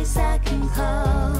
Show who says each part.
Speaker 1: place I can call.